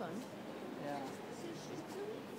Fun. Yeah.